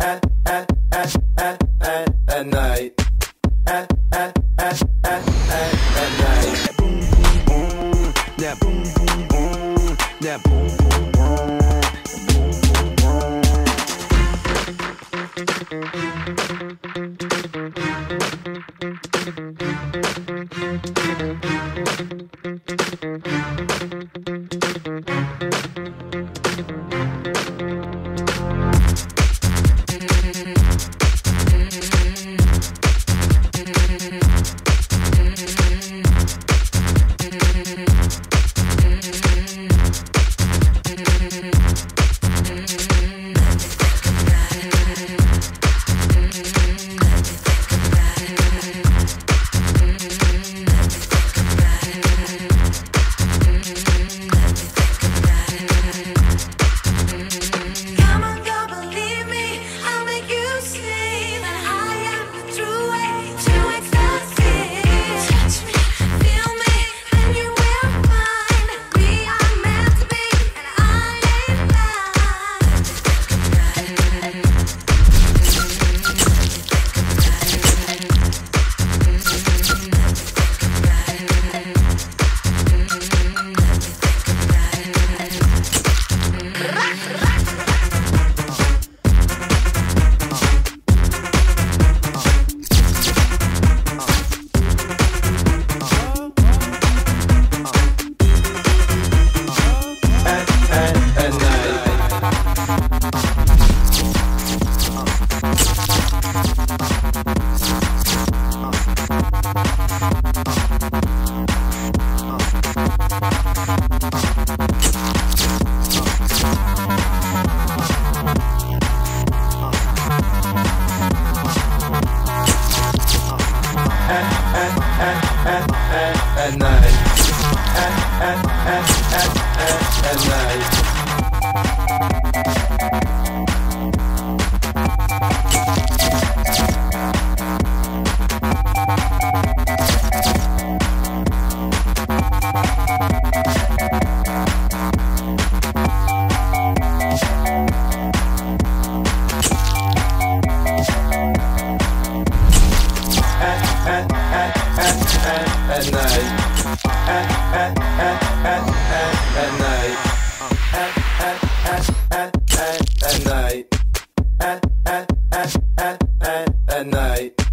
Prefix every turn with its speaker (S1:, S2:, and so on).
S1: at at at at at at night. At at at at at at night. Boom boom boom. That boom boom boom. That boom boom boom. Boom boom boom. At, at, at, night. At, night.